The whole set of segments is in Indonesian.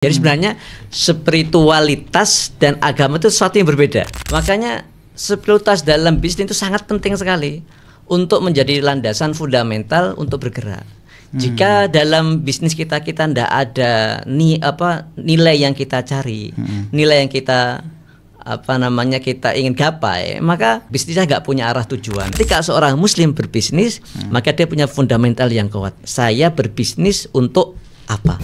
Jadi sebenarnya spiritualitas dan agama itu sesuatu yang berbeda. Makanya spiritualitas dalam bisnis itu sangat penting sekali untuk menjadi landasan fundamental untuk bergerak. Jika dalam bisnis kita kita tidak ada ni apa nilai yang kita cari, nilai yang kita apa namanya kita ingin gapai, maka bisnisnya nggak punya arah tujuan. Ketika seorang muslim berbisnis, maka dia punya fundamental yang kuat. Saya berbisnis untuk apa?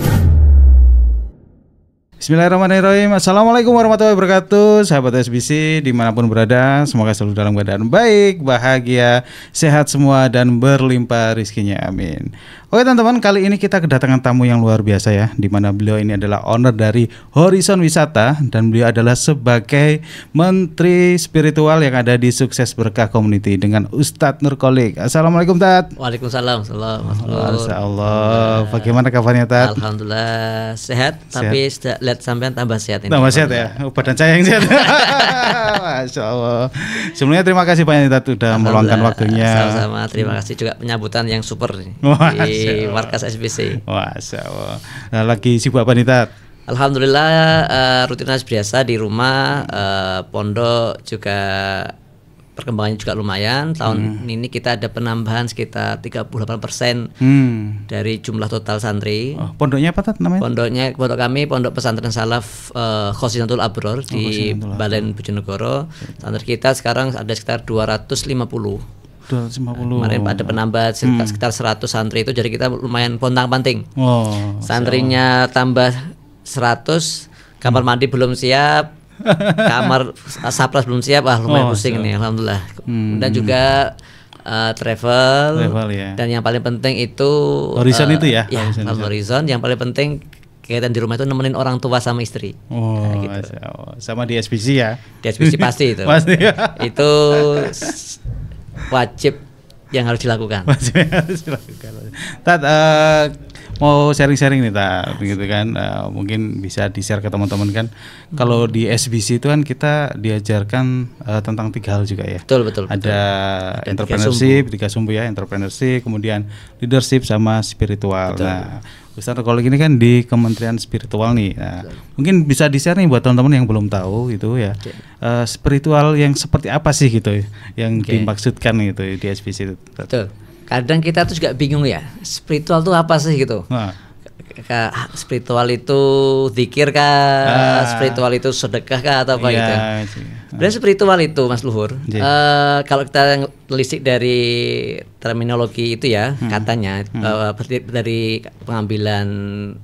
Bismillahirrahmanirrahim. Assalamualaikum warahmatullahi wabarakatuh. Sahabat SBC di mana pun berada Semoga selalu dalam keadaan baik, bahagia, sehat semua Dan berlimpah rizkinya. Amin Oke teman-teman kali ini kita kedatangan tamu yang luar biasa ya Di mana beliau ini adalah owner dari Horizon Wisata Dan beliau adalah sebagai Menteri Spiritual yang ada di Sukses Berkah Community Dengan Ustadz Nurkolik Assalamualaikum Tat Waalaikumsalam. Salam. Masya Allah Bagaimana kabarnya Tat? Alhamdulillah sehat, tapi sudah lihat sampean tambah sehat ini. Tambah sehat ya, badan saya yang sehat. Masya Allah. Sebelumnya terima kasih banyak Tat sudah meluangkan waktunya. Sama-sama. Terima kasih juga penyambutan yang super nih Masya di Allah. markas SBC. Masya Allah. Nah, lagi sibuk apa nih Tat? Alhamdulillah eh, rutinitas biasa di rumah, eh, pondok juga perkembangannya juga lumayan. Tahun Hmm. ini kita ada penambahan sekitar 38% Hmm. dari jumlah total santri. Oh, pondoknya apa Tat namanya? Pondoknya pondok kami pondok pesantren salaf uh, Khosinatul Abror di Khosinatul Abror. Balen Bojonegoro. Santri kita sekarang ada sekitar 250. 250. Kemarin ada penambahan Hmm. sekitar, sekitar 100 santri itu jadi kita lumayan pontang-panting. Oh. Santrinya tambah 100, kamar Hmm. mandi belum siap, kamar sapras belum siap, ah lumayan Oh, pusing ini alhamdulillah. Hmm. Dan juga uh, travel, Travel, ya. dan yang paling penting itu Horizon uh, itu ya? ya Horizon, Horizon, Horizon yang paling penting kegiatan di rumah itu nemenin orang tua sama istri Oh, Nah, gitu. Sama di SPC ya? di SPC pasti itu Pasti. itu wajib yang harus dilakukan Masih harus dilakukan. Tat, eh, mau sharing-sharing nih Tat, gitu kan? Eh, mungkin bisa di-share ke teman-teman kan. Kalau di SBC itu kan kita diajarkan eh, tentang tiga hal juga ya. betul betul, betul. Ada, tiga entrepreneurship, tiga sumbu ya, entrepreneurship, kemudian leadership sama spiritual. Nah, Ustaz kalau ini kan di Kementerian Spiritual nih. Nah, mungkin bisa di-share nih buat teman-teman yang belum tahu gitu ya. Eh, spiritual yang seperti apa sih gitu yang Oke. dimaksudkan gitu di SBC itu. betul kadang kita tuh juga bingung ya spiritual itu apa sih gitu Nah, spiritual itu zikir kah Ah. spiritual itu sedekah kah atau apa iya, gitu sih. Sebenarnya spiritual itu Mas Luhur, Iya. eh, kalau kita telisik dari terminologi itu ya Hmm. katanya eh, berarti dari pengambilan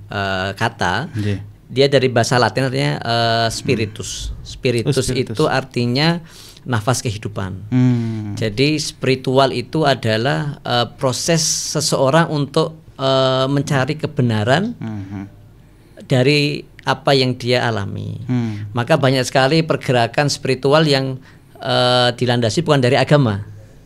eh, kata, Iya. dia dari bahasa Latin artinya eh, spiritus. Spiritus, Oh, spiritus. itu artinya nafas kehidupan. Hmm. Jadi spiritual itu adalah eh, proses seseorang untuk eh, mencari kebenaran Mhm. Dari apa yang dia alami. Hmm. Maka banyak sekali pergerakan spiritual yang eh, dilandasi bukan dari agama.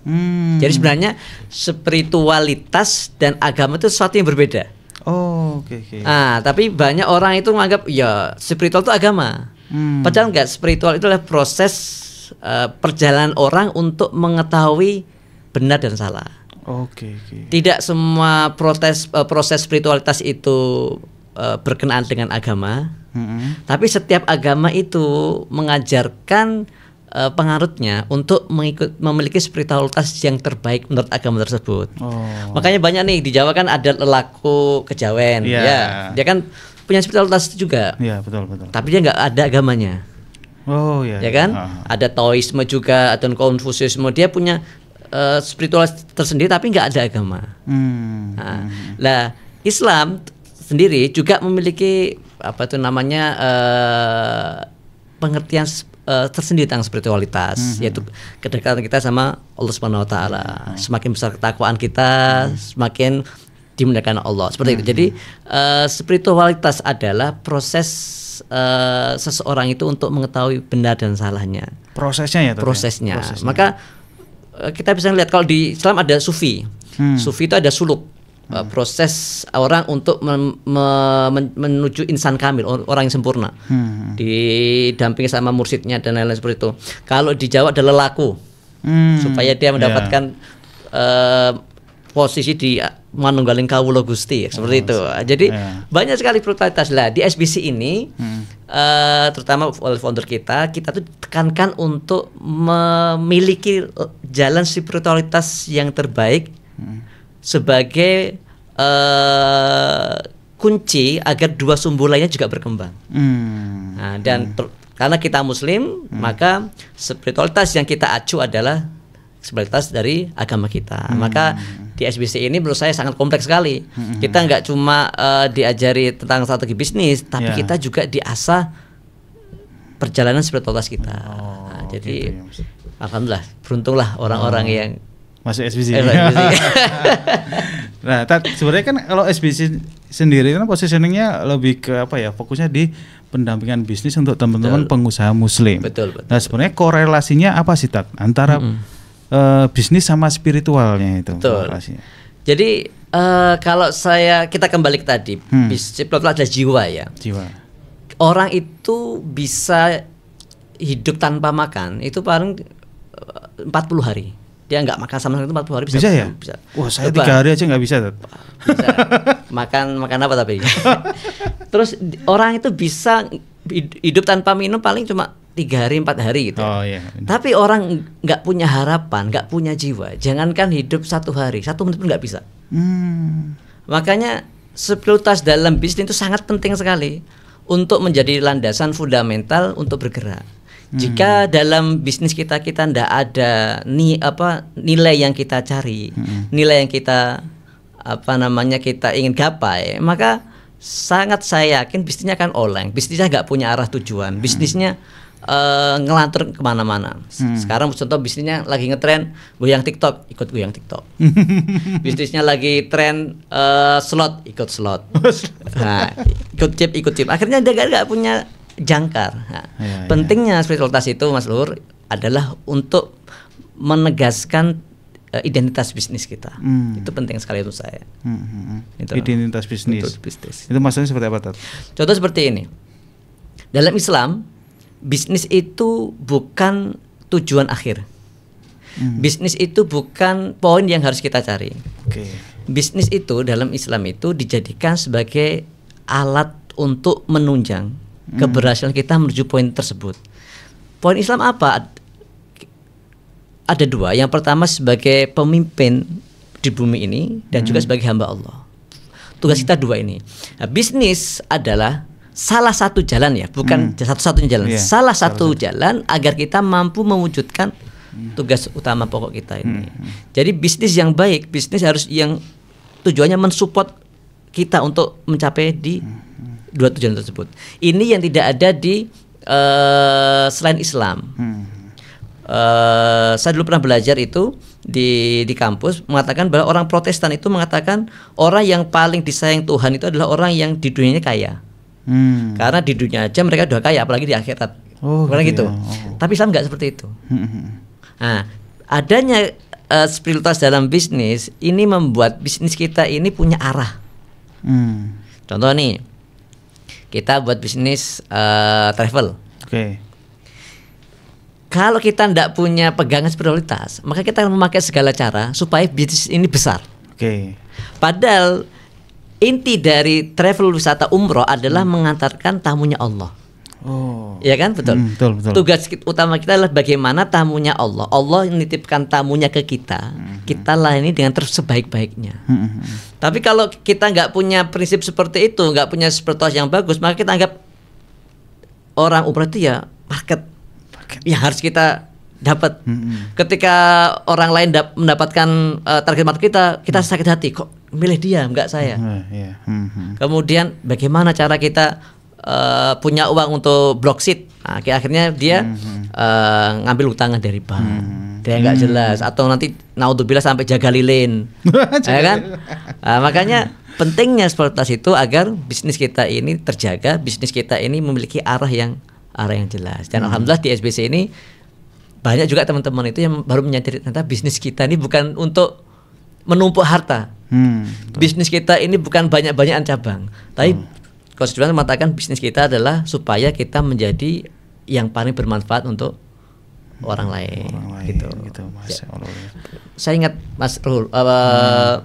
Hmm. Jadi sebenarnya spiritualitas dan agama itu sesuatu yang berbeda. Oh, oke oke. Ah, tapi banyak orang itu menganggap ya spiritual itu agama. Hmm. Padahal enggak, spiritual itu adalah proses eh, perjalanan orang untuk mengetahui benar dan salah. Oke oke. Tidak semua proses eh, proses spiritualitas itu eh, berkenaan dengan agama. Mhm. Tapi setiap agama itu mengajarkan eh, pengarutnya untuk mengikut memiliki spiritualitas yang terbaik menurut agama tersebut. Oh. Makanya banyak nih di Jawa kan ada lelaku kejawen, Iya. ya. Dia kan punya spiritualitas juga, Iya betul betul. tapi dia nggak ada agamanya, Oh iya. ya kan? Ah. Ada Taoisme juga atau Konfusiusme, dia punya eh, spiritualitas tersendiri tapi nggak ada agama. Hmm. Nah, lah Islam sendiri juga memiliki apa itu namanya eh, pengertian eh, tersendiri tentang spiritualitas, yaitu kedekatan kita sama Allah Subhanahu Wa Taala. Semakin besar ketakwaan kita, semakin dimuliakan Allah. Seperti itu. Jadi eh, spiritualitas adalah proses eh, seseorang itu untuk mengetahui benar dan salahnya Prosesnya ya. Ya? prosesnya. Maka eh, kita bisa lihat kalau di Islam ada sufi. Hmm. Sufi itu ada suluk. Eh, proses orang untuk mem- me- men- menuju insan kamil, or- orang yang sempurna. Hmm. Didampingi sama mursidnya dan lain-lain seperti itu. Kalau di Jawa ada lelaku Hmm. supaya dia mendapatkan eh, posisi di manunggaling kawulo gusti seperti itu. Jadi Ya. banyak sekali prioritas lah di SBC ini Hmm. eh, terutama oleh founder kita kita tuh tekankan untuk memiliki jalan spiritualitas yang terbaik sebagai eh, kunci agar dua sumber lainnya juga berkembang. Hmm. Nah, dan per- karena kita muslim, maka spiritualitas yang kita acu adalah spiritualitas dari agama kita. Maka di SBC ini menurut saya sangat kompleks sekali. Kita nggak cuma eh, diajari tentang strategi bisnis, tapi Ya. kita juga diasah perjalanan spiritualitas kita. Oh, Nah, jadi gitu ya, alhamdulillah beruntunglah orang-orang yang Masuk SBC. Eh, SBC. nah, Tat, sebenarnya kan kalau SBC sendiri kan positioningnya lebih ke apa ya? Fokusnya di pendampingan bisnis untuk teman-teman pengusaha muslim. betul betul. Nah, sebenarnya korelasinya apa sih, Tat? Antara eh, bisnis sama spiritualnya itu Betul. korelasinya. Jadi eh, kalau saya kita kembali ke tadi, Hmm. bisnis adalah jiwa ya. Jiwa. orang itu bisa hidup tanpa makan itu paling eh, 40 hari dia nggak makan sama sekali itu 40 hari bisa Bisa, ya? bisa. Wah, saya tiga hari aja nggak bisa, Tat. Bisa. makan makan apa tapi terus orang itu bisa hid- hidup tanpa minum paling cuma tiga hari empat hari gitu Oh iya. tapi orang nggak punya harapan nggak punya jiwa jangankan hidup satu hari satu menit pun nggak bisa Hmm. Makanya spiritualitas dalam bisnis itu sangat penting sekali untuk menjadi landasan fundamental untuk bergerak. Jika dalam bisnis kita kita ndak ada ni apa nilai yang kita cari, nilai yang kita apa namanya kita ingin gapai, maka sangat saya yakin bisnisnya akan oleng. Bisnisnya nggak punya arah tujuan. Bisnisnya eh, ngelantur ke mana-mana. Sekarang contoh bisnisnya lagi ngetren goyang TikTok, ikut goyang TikTok. bisnisnya lagi tren eh, slot ikut slot nah, ikut chip ikut chip akhirnya dia nggak punya jangkar Nah, Ya, ya. pentingnya spiritualitas itu mas Lur adalah untuk menegaskan eh, identitas bisnis kita Hmm. itu penting sekali untuk saya Hmm, hmm, hmm. Itu. Identitas bisnis. Untuk bisnis. Itu maksudnya seperti apa, Tat? contoh seperti ini dalam Islam bisnis itu bukan tujuan akhir Hmm. bisnis itu bukan poin yang harus kita cari Oke. bisnis itu dalam Islam itu dijadikan sebagai alat untuk menunjang keberhasilan kita menuju poin tersebut. Poin Islam apa? Ad- Ada dua. Yang pertama sebagai pemimpin di bumi ini dan juga sebagai hamba Allah. Tugas kita dua ini. Nah, bisnis adalah salah satu jalan ya, bukan satu-satunya jalan. Iya, salah satu jalan agar kita mampu mewujudkan tugas utama pokok kita ini. Jadi bisnis yang baik, bisnis harus yang tujuannya mensupport kita untuk mencapai di dua tujuan tersebut. Ini yang tidak ada di eh, selain Islam. Hmm. Eh, saya dulu pernah belajar itu di di kampus mengatakan bahwa orang Protestan itu mengatakan orang yang paling disayang Tuhan itu adalah orang yang di dunianya kaya. Hmm. Karena di dunia aja mereka udah kaya, apalagi di akhirat. Oh, Karena gitu gitu. ya. Oh. Tapi Islam nggak seperti itu. Hmm, hmm. Nah, adanya eh, spiritualitas dalam bisnis ini membuat bisnis kita ini punya arah. Hmm. Contoh nih, kita buat bisnis eh, travel. Oke. Kalau kita tidak punya pegangan spiritualitas, maka kita akan memakai segala cara supaya bisnis ini besar. Oke. Padahal inti dari travel wisata umroh adalah mengantarkan tamunya Allah. Oh. Ya kan, betul. Hmm, betul, betul. Tugas utama kita adalah bagaimana tamunya Allah. Allah menitipkan tamunya ke kita. Kita layani dengan terus sebaik-baiknya. Hmm, hmm, hmm. Tapi kalau kita nggak punya prinsip seperti itu, nggak punya spiritualitas yang bagus, maka kita anggap orang umroh itu ya market, yang harus kita dapat. Hmm, Ketika orang lain dap- mendapatkan eh, target market kita, kita sakit hati kok milih dia, nggak saya. Ah, iya. Hmm, hmm. Kemudian bagaimana cara kita eh, punya uang untuk block seat? Nah, akhirnya dia eh, ngambil utangan dari bank. Dia nggak jelas atau nanti naudzubillah sampai jaga lilin. ya kan? Nah, makanya pentingnya spiritualitas itu agar bisnis kita ini terjaga, bisnis kita ini memiliki arah yang arah yang jelas. Dan alhamdulillah di SBC ini banyak juga teman-teman itu yang baru menyadari ternyata bisnis kita ini bukan untuk menumpuk harta. Hmm. Bisnis kita ini bukan banyak-banyakan cabang, tapi Coach Duran mengatakan bisnis kita adalah supaya kita menjadi yang paling bermanfaat untuk orang lain. Orang lain gitu. gitu, Masya Allah. Saya ingat Mas Ruhul, uh,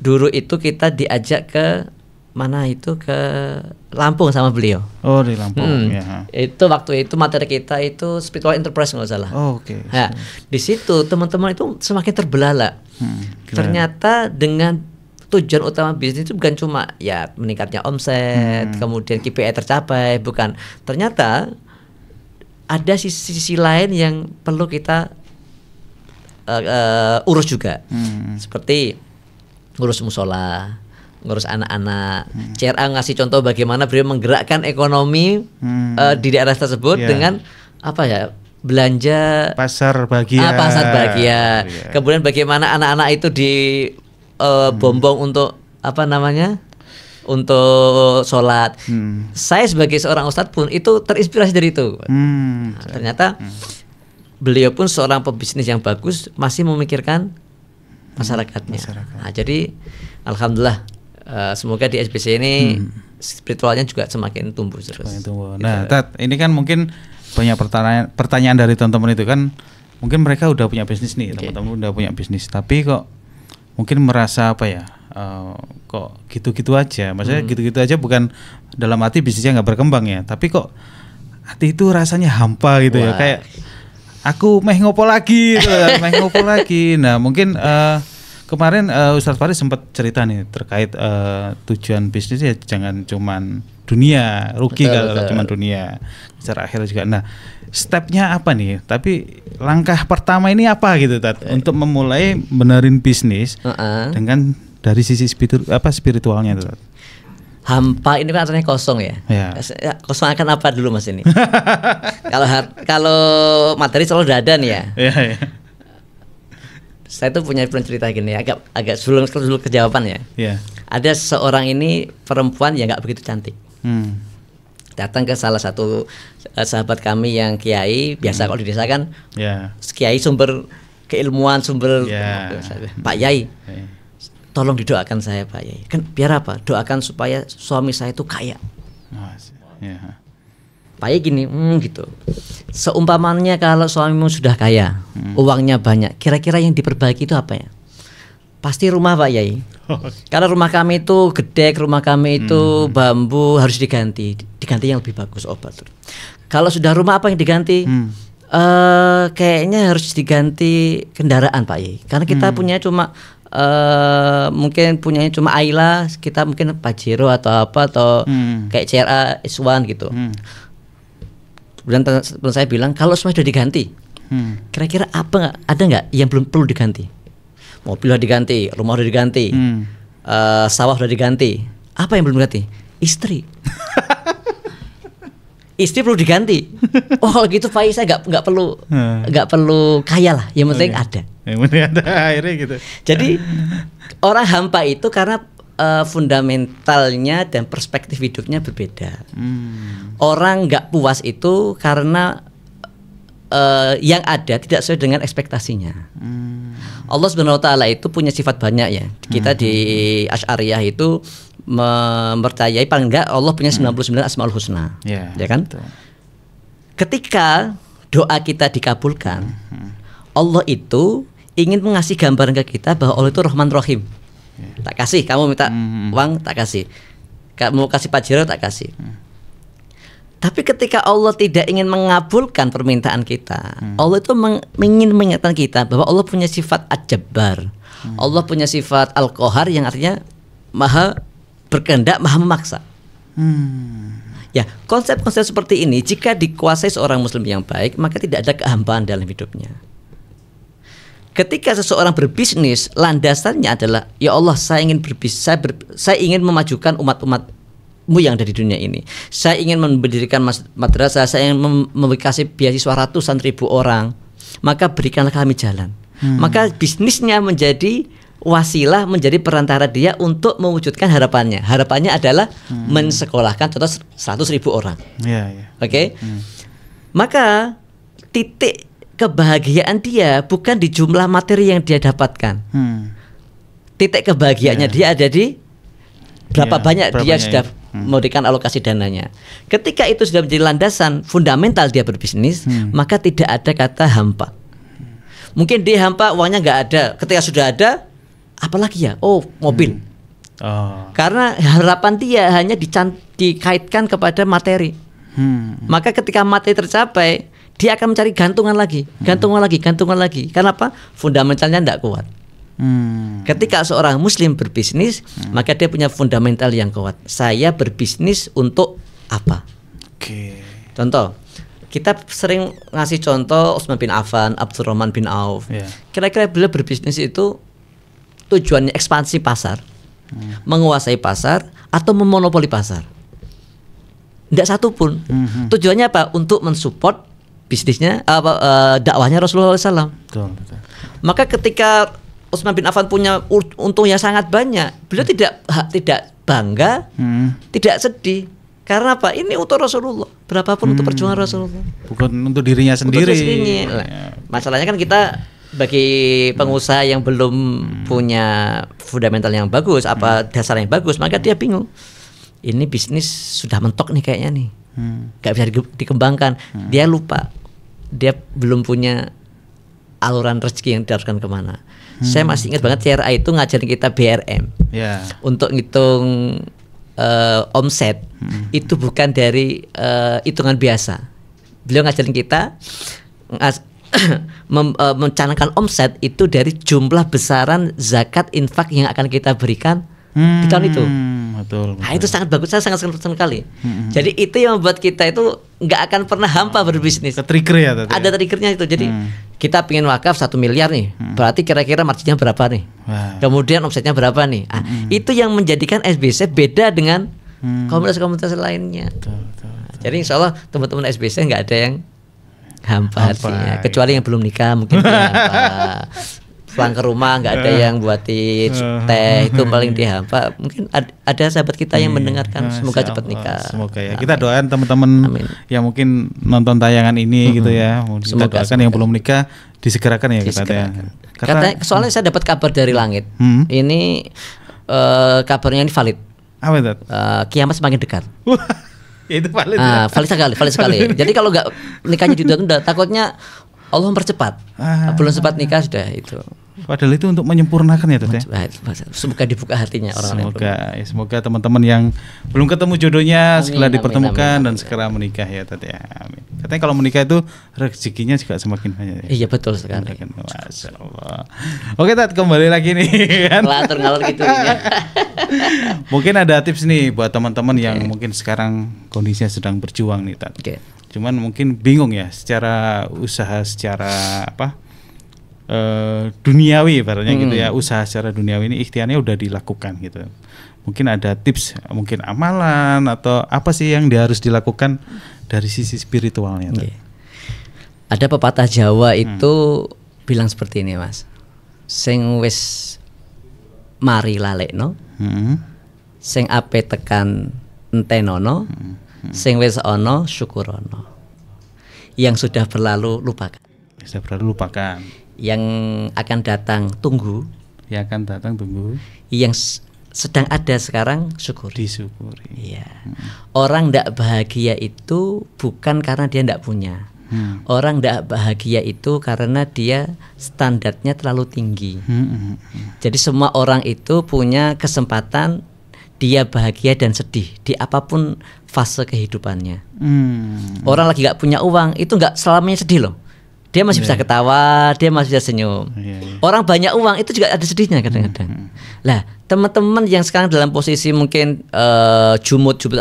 dulu itu kita diajak ke mana itu ke Lampung sama beliau. Oh di Lampung Hmm. ya. Itu waktu itu materi kita itu spiritual enterprise nggak salah. Oh, Oke. Nah, di situ teman-teman itu semakin terbelalak. Hmm? Ternyata dengan tujuan utama bisnis itu bukan cuma ya meningkatnya omset, Hmm. kemudian KPI tercapai, bukan. Ternyata ada sisi-sisi lain yang perlu kita eh, eh, urus juga. Hmm. Seperti ngurus musola, ngurus anak-anak. Hmm. CRA ngasih contoh bagaimana beliau menggerakkan ekonomi Hmm. eh, di daerah tersebut Iya. dengan apa ya? belanja Pasar bahagia. Ah, pasar bahagia. Iya. Kemudian bagaimana anak-anak itu di eh, bombong untuk apa namanya? Untuk sholat. Hmm. Saya sebagai seorang ustadz pun itu terinspirasi dari itu. Hmm. Nah, ternyata beliau pun seorang pebisnis yang bagus masih memikirkan masyarakatnya. masyarakat. Nah, jadi alhamdulillah eh, semoga di SBC ini spiritualnya juga semakin tumbuh terus. Semakin tumbuh. Nah, Tat, ini kan mungkin banyak pertanyaan pertanyaan dari teman-teman itu kan mungkin mereka udah punya bisnis nih, teman-teman udah punya bisnis, tapi kok mungkin merasa apa ya? eh, kok gitu-gitu aja. Maksudnya gitu-gitu aja bukan dalam arti bisnisnya nggak berkembang ya, tapi kok hati itu rasanya hampa gitu ya, Wah. kayak aku meh ngopo lagi gitu, meh ngopo lagi. Nah, mungkin eh, kemarin eh, Ustadz Faris sempat cerita nih terkait eh, tujuan bisnis ya jangan cuman dunia rugi Betul, kalau betul. cuman dunia secara akhir juga. Nah, stepnya apa nih? Tapi langkah pertama ini apa gitu, Tat? Untuk memulai benerin bisnis Heeh. dengan dari sisi spiritu, apa spiritualnya Tat? Hampa ini kan artinya kosong ya. Ya. Ya, Kosong akan apa dulu mas ini? kalau kalau materi selalu udah ada nih ya. Iya, iya. Saya tuh punya cerita gini agak agak sebelum dulu ke jawaban ya. Iya. Ada seorang ini perempuan yang nggak begitu cantik. Hmm. Datang ke salah satu eh, sahabat kami yang kiai biasa kalau di desa kan Ya. kiai sumber keilmuan sumber Ya. Pak Yai Eh. tolong didoakan saya Pak Yai kan biar apa doakan supaya suami saya itu kaya. Ya. Pak Yai gini hmm, gitu seumpamanya kalau suamimu sudah kaya uangnya banyak kira-kira yang diperbaiki itu apa ya pasti rumah Pak Yai karena rumah kami itu gede rumah kami itu bambu harus diganti. Diganti yang lebih bagus obat kalau sudah rumah apa yang diganti? Hmm. eh kayaknya harus diganti kendaraan Pak Yai karena kita punya cuma eh mungkin punyanya cuma Ayla kita mungkin Pajero atau apa atau Hmm. kayak CRA S1 gitu. Hmm. kemudian teman saya bilang kalau semua sudah diganti Hmm. kira-kira apa nggak? Ada nggak yang belum perlu diganti mobil sudah diganti rumah sudah diganti Hmm. eh, sawah sudah diganti apa yang belum diganti istri istri perlu diganti oh kalau gitu Pak saya nggak nggak perlu Hmm. nggak perlu kaya lah yang penting Oke. ada Yang penting ada akhirnya gitu. jadi orang hampa itu karena eh, fundamentalnya dan perspektif hidupnya berbeda Hmm. orang nggak puas itu karena eh, yang ada tidak sesuai dengan ekspektasinya. Hmm. Allah Subhanahu wa taala itu punya sifat banyak ya. Kita di Asy'ariyah itu mempercayai paling enggak Allah punya 99 asmaul husna. Ya. Ya kan? betul. Ketika doa kita dikabulkan, Allah itu ingin mengasih gambaran ke kita bahwa Allah itu Rahman Rahim. Tak kasih, kamu minta Hmm. uang tak kasih. Kamu kasih pajero tak kasih. Tapi ketika Allah tidak ingin mengabulkan permintaan kita, Allah itu meng- ingin mengingatkan kita bahwa Allah punya sifat ad-jabbar. Allah punya sifat al-qahar yang artinya maha berkehendak, maha memaksa. Hmm. Ya, konsep-konsep seperti ini jika dikuasai seorang muslim yang baik, maka tidak ada kehampaan dalam hidupnya. Ketika seseorang berbisnis, landasannya adalah ya Allah, saya ingin berbisnis, saya, ber- saya ingin memajukan umat-umatmu yang ada di dunia ini. Saya ingin mendirikan madrasah, saya ingin mem- memberi beasiswa ratusan ribu orang. Maka berikanlah kami jalan. Maka bisnisnya menjadi wasilah menjadi perantara dia untuk mewujudkan harapannya. Harapannya adalah mensekolahkan contoh 100 ribu orang. Ya, ya. Oke. Maka titik kebahagiaan dia bukan di jumlah materi yang dia dapatkan. Hmm. Titik kebahagiaannya dia ada di berapa Ya, banyak berapa dia banyak sudah itu. Hmm. memberikan alokasi dananya. Ketika itu sudah menjadi landasan fundamental dia berbisnis, Hmm. maka tidak ada kata hampa. Mungkin dia hampa uangnya nggak ada. Ketika sudah ada, apalagi ya? Oh, mobil. Oh. Karena harapan dia hanya dican- dikaitkan kepada materi. Hmm. Maka ketika materi tercapai, dia akan mencari gantungan lagi, gantungan lagi, gantungan lagi. Karena apa? Fundamentalnya tidak kuat. Hmm. Ketika seorang muslim berbisnis, maka dia punya fundamental yang kuat. Saya berbisnis untuk apa? Oke. Contoh, kita sering ngasih contoh Utsman bin Affan, Abdurrahman bin Auf. Ya. Kira-kira beliau berbisnis itu tujuannya ekspansi pasar, menguasai pasar atau memonopoli pasar. Tidak satu pun. Tujuannya apa? Untuk mensupport bisnisnya apa eh, dakwahnya Rasulullah SAW. Betul, betul. Maka ketika Utsman bin Affan punya untung yang sangat banyak, beliau tidak ha- tidak bangga, Hmm. tidak sedih. Karena apa? Ini untuk Rasulullah. Berapapun untuk perjuangan Rasulullah. Bukan untuk dirinya Untuk sendiri. Lah, Masalahnya kan kita bagi pengusaha yang belum punya fundamental yang bagus, apa dasar yang bagus, maka dia bingung. Ini bisnis sudah mentok nih kayaknya nih, Hmm. nggak bisa di- dikembangkan. Dia lupa, dia belum punya aluran rezeki yang diharuskan ke mana. Saya masih ingat banget CRA itu ngajarin kita BRM Ya. untuk ngitung eh, omset itu bukan dari eh, hitungan biasa. Beliau ngajarin kita ngas- mem- eh, mencanangkan omset itu dari jumlah besaran zakat infak yang akan kita berikan di tahun itu. Hmm, betul. Nah itu sangat bagus, saya sangat senang sekali. Jadi itu yang membuat kita itu nggak akan pernah hampa berbisnis. Ke trigger ya tadi. Ada triggernya itu. Jadi kita pengen wakaf satu miliar nih, berarti kira-kira marginnya berapa nih? Wah. Kemudian omsetnya berapa nih? Ah, Itu yang menjadikan SBC beda dengan komunitas-komunitas lainnya. Betul, betul. Jadi insya Allah teman-teman SBC nggak ada yang hampa, Hampa, iya. kecuali yang belum nikah mungkin hampa. Pulang ke rumah nggak ada yang buatin teh itu paling dia hampa. Mungkin ad- ada sahabat kita yang mendengarkan. Masya Semoga cepat nikah. Semoga ya. Kita doain teman-teman yang mungkin nonton tayangan ini gitu ya. Kita Semoga, doakan yang belum nikah disegerakan ya kita ya. Katanya, soalnya saya dapat kabar dari langit. Hmm. Ini eh, kabarnya ini valid. Apa itu? Eh, kiamat semakin dekat. Itu valid. Ah, ya. valid sekali, valid sekali. Jadi kalau nggak nikahnya ditunda, takutnya Allah mempercepat. Ah. Belum sempat nikah sudah itu. Padahal itu untuk menyempurnakan ya Tet, ya. Semoga dibuka hatinya orang. Semoga ya, semoga teman-teman yang belum ketemu jodohnya Amin, segera amin, dipertemukan amin, dan amin. segera menikah ya Tet ya. Amin. Katanya kalau menikah itu rezekinya juga semakin banyak ya. Iya betul sekali. Masya Allah. Oke Tat kembali lagi nih kan. Ngelantur ngalor gitu ini. Mungkin ada tips nih buat teman-teman yang mungkin sekarang kondisinya sedang berjuang nih Tat. Oke. Cuman mungkin bingung ya secara usaha secara apa eh duniawi ibaratnya gitu ya usaha secara duniawi ini ikhtiarnya udah dilakukan gitu. Mungkin ada tips mungkin amalan atau apa sih yang dia harus dilakukan dari sisi spiritualnya. Tat? Oke. Ada pepatah Jawa itu bilang seperti ini, Mas. Sing wis mari lalekno, Hmm. sing ape tekan entenono, sing wis ana syukurono. Yang sudah berlalu lupakan. Bisa berlalu lupakan. Yang akan datang tunggu, Yang akan datang tunggu yang sedang ada sekarang syukuri. disyukuri. Iya. Orang tidak bahagia itu bukan karena dia tidak punya. Hmm. Orang tidak bahagia itu karena dia standarnya terlalu tinggi. Hmm, hmm, hmm. Jadi semua orang itu punya kesempatan dia bahagia dan sedih di apa pun fase kehidupannya. Hmm. Orang lagi nggak punya uang itu nggak selamanya sedih loh. Dia masih bisa ketawa, dia masih bisa senyum. Iya, iya. Orang banyak uang itu juga ada sedihnya kadang-kadang. Lah, teman-teman yang sekarang dalam posisi mungkin eh, jumut jumut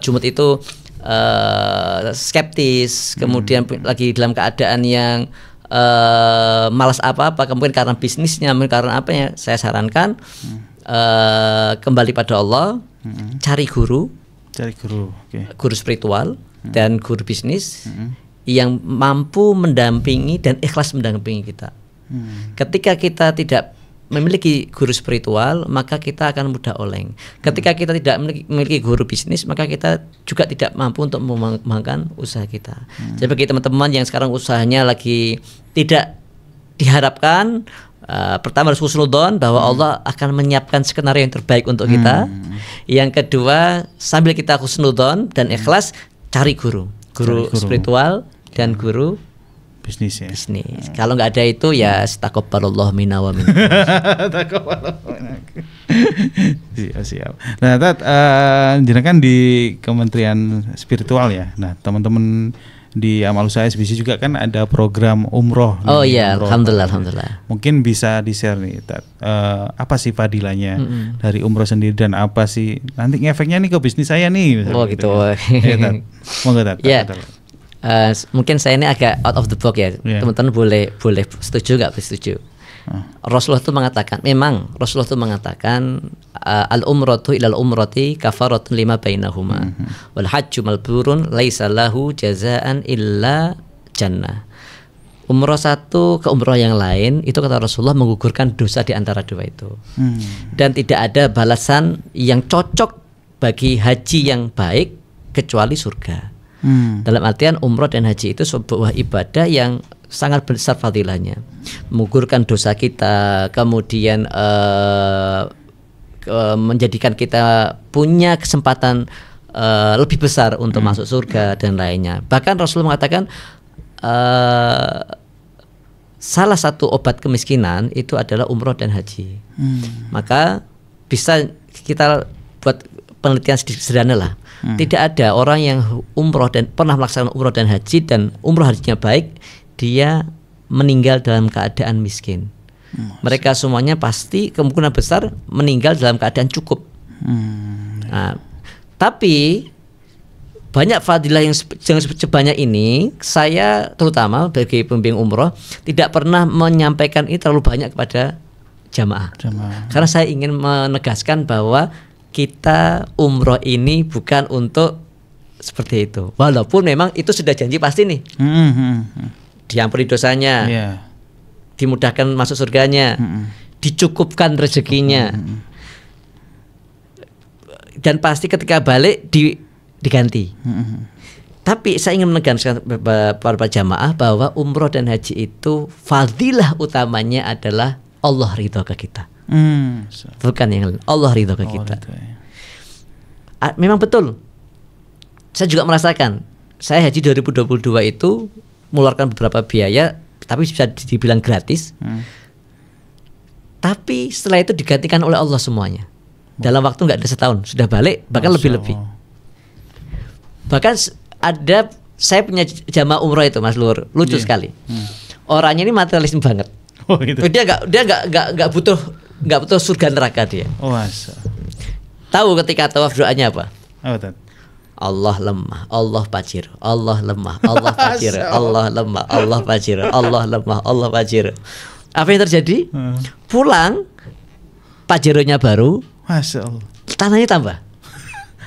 jumut itu eh, skeptis, kemudian pu- lagi dalam keadaan yang eh, malas apa-apa, kemudian karena bisnisnya, mungkin karena apa ya, saya sarankan eh, kembali pada Allah, cari guru, Cari guru. Oke. guru spiritual dan guru bisnis yang mampu mendampingi dan ikhlas mendampingi kita. Hmm. Ketika kita tidak memiliki guru spiritual, maka kita akan mudah oleng. Ketika kita tidak memiliki, guru bisnis, maka kita juga tidak mampu untuk mengembangkan usaha kita. Jadi bagi teman-teman yang sekarang usahanya lagi tidak diharapkan uh, pertama harus husnudon bahwa Allah akan menyiapkan skenario yang terbaik untuk kita. Yang kedua, sambil kita husnudon dan ikhlas, cari guru, guru, Cari guru. spiritual dan guru bisnis ya. bisnis. Kalau nggak ada itu ya astagfirullah minna wa minkum. siap, siap. Nah, Tat, jenengan kan di Kementerian Spiritual ya. Nah, teman-teman di Amal Usaha SBC juga kan ada program umroh. Oh nih, iya, umroh. alhamdulillah alhamdulillah. Mungkin bisa di-share nih, Tat. Eh, apa sih fadilahnya dari umroh sendiri dan apa sih nanti ngefeknya nih ke bisnis saya nih. Oh, gitu. Ya, Tat. Monggo, Tat. Tat, Tat. Eh, s- mungkin saya ini agak out of the box ya. Iya. Teman-teman boleh boleh setuju nggak setuju. Ah. Rasulullah itu mengatakan, memang Rasulullah itu mengatakan al umratu ilal umrati kafaratun lima bainahuma. Wal hajju malburun laisa lahu jazaan illa jannah. Umroh satu ke umroh yang lain itu kata Rasulullah menggugurkan dosa di antara dua itu. Hmm. Dan tidak ada balasan yang cocok bagi haji yang baik kecuali surga. Hmm. Dalam artian umroh dan haji itu sebuah ibadah yang sangat besar fadilahnya. Menggugurkan dosa kita, kemudian eh, ke- menjadikan kita punya kesempatan eh, lebih besar untuk masuk surga dan lainnya. Bahkan Rasulullah mengatakan eh, salah satu obat kemiskinan itu adalah umroh dan haji. Hmm. Maka bisa kita buat penelitian sederhana lah. Tidak ada orang yang umroh dan pernah melaksanakan umroh dan haji dan umroh hajinya baik, dia meninggal dalam keadaan miskin. Mereka semuanya pasti kemungkinan besar meninggal dalam keadaan cukup. Hmm. Nah, tapi banyak fadilah yang yang sebanyak ini saya terutama bagi pembimbing umroh tidak pernah menyampaikan ini terlalu banyak kepada jamaah. Jamaah. Karena saya ingin menegaskan bahwa kita umroh ini bukan untuk seperti itu. Walaupun memang itu sudah janji pasti nih, Hmm, hmm, hmm. diampuni dosanya, Iya. dimudahkan masuk surganya, Hmm. dicukupkan rezekinya. Dan pasti ketika balik di diganti. Hmm. Tapi saya ingin menegaskan para jamaah bahwa umroh dan haji itu fadilah utamanya adalah Allah ridho ke kita. Hmm. Bukan yang. Allah ridho ke Oh, kita. gitu ya. Ah, memang betul. Saya juga merasakan. Saya haji 2022 itu mengeluarkan beberapa biaya, tapi bisa dibilang gratis. Hmm. Tapi setelah itu digantikan oleh Allah semuanya. Dalam waktu nggak ada setahun sudah balik, bahkan lebih-lebih. Bahkan ada saya punya jamaah umroh itu Mas Lur, lucu Iya. sekali. Orangnya ini materialisme banget. Oh gitu. Dia nggak dia nggak nggak butuh nggak butuh surga neraka dia. Oh. Tahu ketika tawaf doanya apa? Apa? Allah lemah, Allah pacir, Allah lemah, Allah pacir, Allah lemah, Allah pacir, Allah lemah, Allah pacir. Apa yang terjadi? Hmm. Pulang pajironya baru, Masya Allah. tanahnya tambah.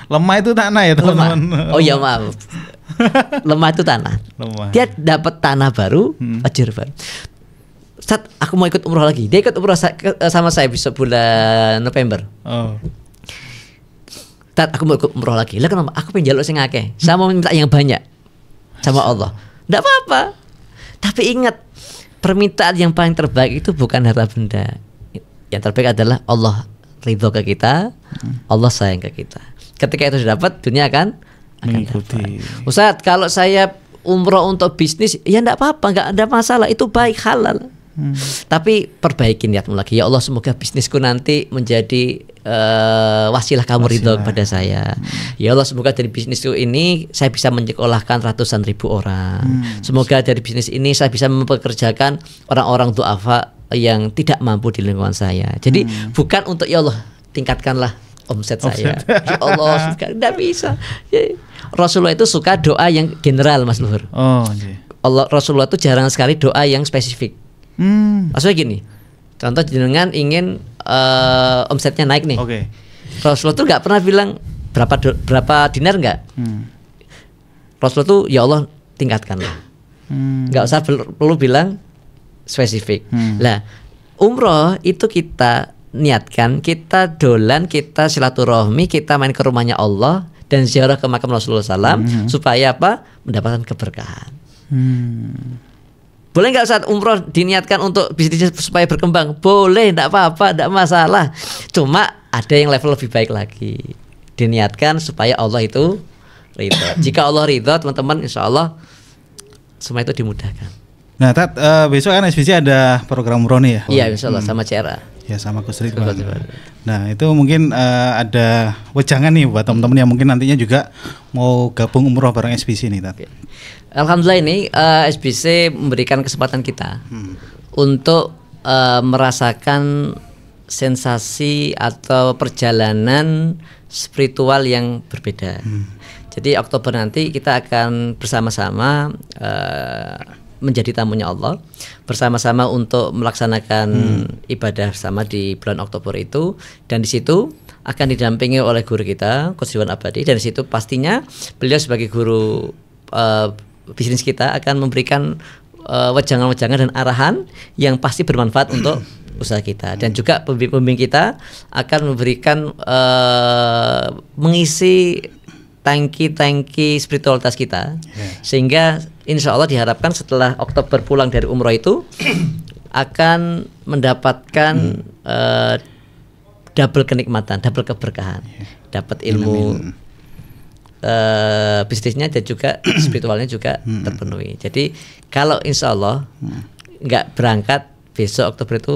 Lemah itu tanah ya Lemah. teman-teman. Oh iya maaf. Lemah itu tanah. Lemah. Dia dapat tanah baru, Hmm. pajir baru. Saat aku mau ikut umroh lagi, dia ikut umroh sa- ke- sama saya besok bulan November. Oh. Tat, aku mau ikut umroh lagi. Lah kenapa? Aku pengen jaluk sing akeh. Saya mau minta yang banyak sama Allah. Tidak apa-apa. Tapi ingat, permintaan yang paling terbaik itu bukan harta benda. Yang terbaik adalah Allah ridho ke kita, Allah sayang ke kita. Ketika itu sudah dapat, dunia akan akan Mengikuti. dapat. Ustadz, kalau saya umroh untuk bisnis, ya enggak apa-apa, enggak ada masalah. Itu baik halal. Hmm. Tapi perbaiki niatmu lagi. Ya Allah, semoga bisnisku nanti menjadi eh, wasilah kamu ridho kepada saya. Ya Allah, semoga dari bisnisku ini saya bisa menyekolahkan ratusan ribu orang. Semoga dari bisnis ini saya bisa mempekerjakan orang-orang duafa yang tidak mampu di lingkungan saya. Jadi bukan untuk ya Allah tingkatkanlah omset, saya. Ya Allah, tidak bisa. Ya, Rasulullah itu suka doa yang general, Mas Luhur. Oh, iya. Allah Rasulullah itu jarang sekali doa yang spesifik. Hmm. Maksudnya gini, contoh jenengan ingin eh, omsetnya naik nih. Oke. Rasulullah tuh nggak pernah bilang berapa berapa dinar nggak. Hmm. Rasulullah tuh ya Allah tingkatkanlah. Hmm. Nggak usah perlu, bilang spesifik. Hmm. Lah umroh itu kita niatkan, kita dolan, kita silaturahmi, kita main ke rumahnya Allah dan ziarah ke makam Rasulullah SAW supaya apa? Mendapatkan keberkahan. Hmm. Boleh nggak saat umroh diniatkan untuk bisnisnya supaya berkembang? Boleh, tidak apa-apa, tidak masalah. Cuma ada yang level lebih baik lagi. Diniatkan supaya Allah itu ridho. Jika Allah ridho, teman-teman, insya Allah semua itu dimudahkan. Nah, Tat, eh, besok kan SBC ada program umroh nih ya? Iya, insya Allah sama CRA. Ya sama Gus Ridwan. Nah itu mungkin eh, ada wejangan nih buat teman-teman yang mungkin nantinya juga mau gabung umroh bareng SBC nih Tat. Alhamdulillah ini eh, SBC memberikan kesempatan kita untuk eh, merasakan sensasi atau perjalanan spiritual yang berbeda. Jadi Oktober nanti kita akan bersama-sama eh, menjadi tamunya Allah, bersama-sama untuk melaksanakan ibadah bersama di bulan Oktober itu, dan di situ akan didampingi oleh guru kita, Coach Iwan Abadi, dan di situ pastinya beliau sebagai guru eh, bisnis kita akan memberikan eh, wejangan-wejangan dan arahan yang pasti bermanfaat untuk usaha kita. Dan juga pembimbing kita akan memberikan eh, mengisi tangki-tangki spiritualitas kita. Sehingga insya Allah diharapkan setelah Oktober pulang dari umroh itu akan mendapatkan eh, double kenikmatan, double keberkahan, dapat ilmu eh, bisnisnya dan juga spiritualnya juga terpenuhi. Jadi kalau insya Allah nggak berangkat besok Oktober itu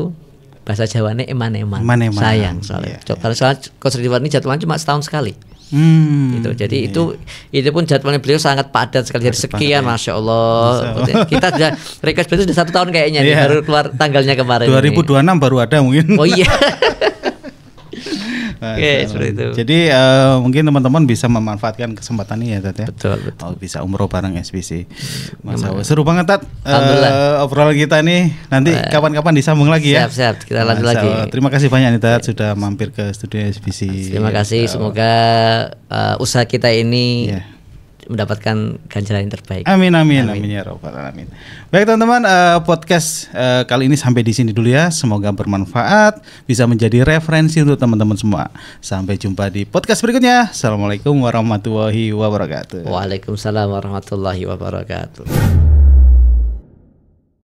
bahasa Jawanya eman-eman, sayang soalnya. iya, Coba Kalau soal Ridwan ini jadwalnya cuma setahun sekali. Hmm. Gitu. Jadi itu itu pun jadwalnya beliau sangat padat sekali. Jadi sekian, masya Allah. Kita sudah request beliau sudah satu tahun kayaknya nih, Iya. baru keluar tanggalnya kemarin. ini. 2026 baru ada mungkin. Oh iya. Oke, seperti itu. Jadi eh, mungkin teman-teman bisa memanfaatkan kesempatan ini ya Tat ya. betul, betul. Oh, bisa umroh bareng SBC. Mas Awa. Seru banget Tat. Alhamdulillah. obrolan kita ini nanti kapan-kapan disambung lagi ya. Siap, siap. Kita lanjut lagi. Terima kasih banyak nih Tat sudah mampir ke studio SBC. Terima kasih. Semoga uh, usaha kita ini Iya. Mendapatkan ganjaran yang terbaik. Amin amin amin, ya robbal alamin. Baik teman-teman eh, podcast eh, kali ini sampai di sini dulu ya. Semoga bermanfaat, bisa menjadi referensi untuk teman-teman semua. Sampai jumpa di podcast berikutnya. Assalamualaikum warahmatullahi wabarakatuh. Waalaikumsalam warahmatullahi wabarakatuh.